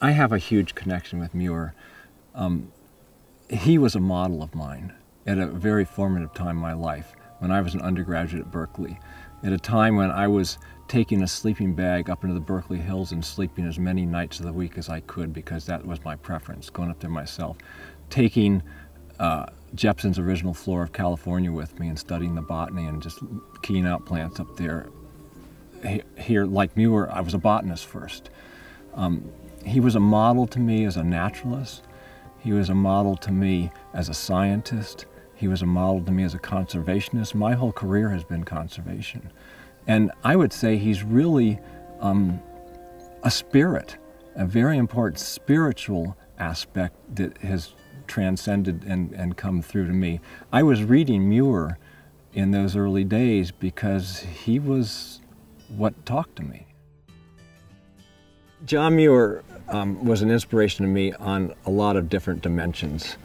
I have a huge connection with Muir. Um, he was a model of mine at a very formative time in my life when I was an undergraduate at Berkeley, at a time when I was taking a sleeping bag up into the Berkeley Hills and sleeping as many nights of the week as I could because that was my preference, going up there myself. Taking uh, Jepson's original Flora of California with me and studying the botany and just keying out plants up there. Here, like Muir, I was a botanist first. Um, he was a model to me as a naturalist. He was a model to me as a scientist. He was a model to me as a conservationist. My whole career has been conservation. And I would say he's really um, a spirit, a very important spiritual aspect that has transcended and, and come through to me. I was reading Muir in those early days because he was what talked to me. John Muir um, was an inspiration to me on a lot of different dimensions.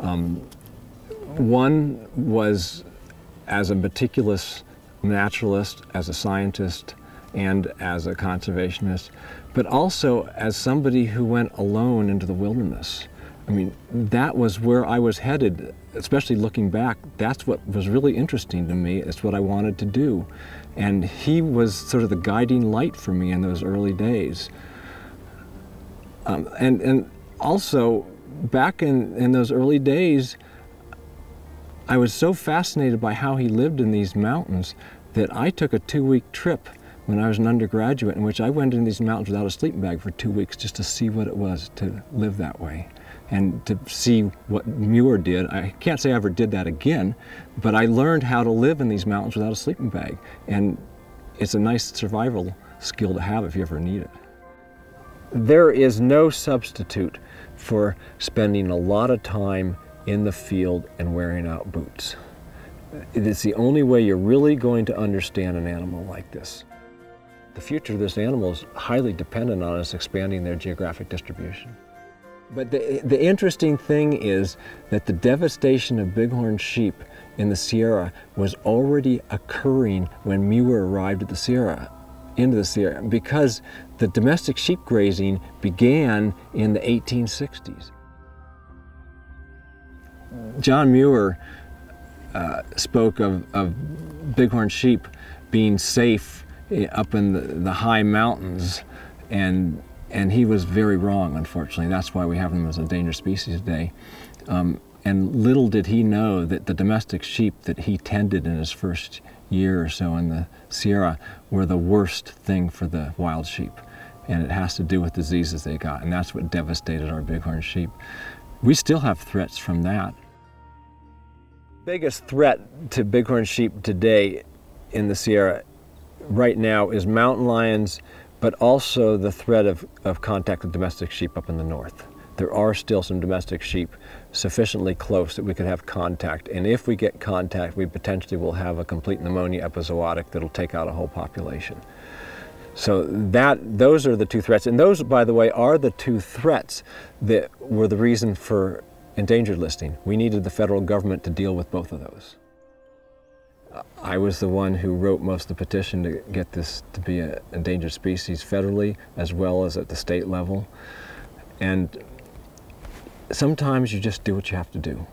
Um, one was as a meticulous naturalist, as a scientist, and as a conservationist, but also as somebody who went alone into the wilderness. I mean, that was where I was headed, especially looking back. That's what was really interesting to me. It's what I wanted to do. And he was sort of the guiding light for me in those early days. Um, and, and also, back in, in those early days, I was so fascinated by how he lived in these mountains that I took a two-week trip when I was an undergraduate in which I went in these mountains without a sleeping bag for two weeks just to see what it was to live that way and to see what Muir did. I can't say I ever did that again, but I learned how to live in these mountains without a sleeping bag. And it's a nice survival skill to have if you ever need it. There is no substitute for spending a lot of time in the field and wearing out boots. It's the only way you're really going to understand an animal like this. The future of this animal is highly dependent on us expanding their geographic distribution. But the, the interesting thing is that the devastation of bighorn sheep in the Sierra was already occurring when Muir arrived at the Sierra, into the Sierra, because the domestic sheep grazing began in the 1860s. John Muir uh, spoke of, of bighorn sheep being safe eh, up in the, the high mountains and and he was very wrong, unfortunately. That's why we have them as a endangered species today. Um, and little did he know that the domestic sheep that he tended in his first year or so in the Sierra were the worst thing for the wild sheep. And it has to do with diseases they got, and that's what devastated our bighorn sheep. We still have threats from that. Biggest threat to bighorn sheep today in the Sierra right now is mountain lions, but also the threat of, of contact with domestic sheep up in the north. There are still some domestic sheep sufficiently close that we could have contact. And if we get contact, we potentially will have a complete pneumonia epizootic that'll take out a whole population. So that, those are the two threats. And those, by the way, are the two threats that were the reason for endangered listing. We needed the federal government to deal with both of those. I was the one who wrote most of the petition to get this to be an endangered species federally as well as at the state level. And sometimes you just do what you have to do.